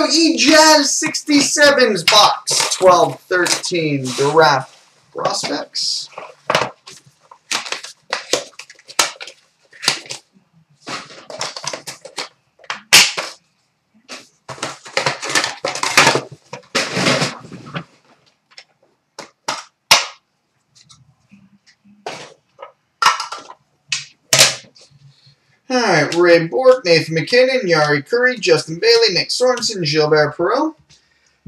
go, E-Jazz 67's box 1213 draft prospects. Alright, Ray Bourque, Nathan MacKinnon, Jari Kurri, Justin Bailey, Nick Sorensen, Gilbert Perreault.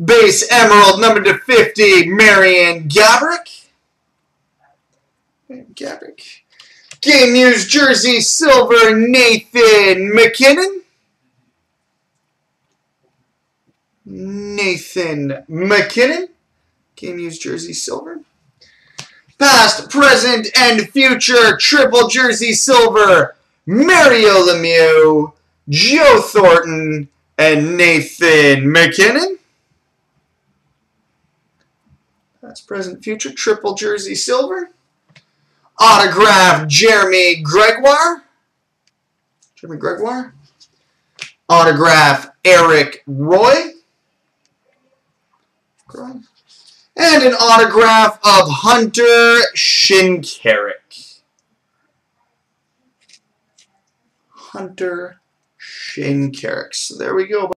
Base Emerald, number to 50, Marian Gaborik. Gaborik. Game Used Jersey Silver, Nathan MacKinnon. Nathan MacKinnon. Game Used Jersey Silver. Past, present, and future Triple Jersey Silver, Mario Lemieux, Joe Thornton, and Nathan MacKinnon. That's present, future, triple jersey silver. Autograph Jeremy Gregoire. Jeremy Gregoire. Autograph Eric Roy. And an autograph of Hunter Shinkaruk. Hunter Shinkaruk. So there we go.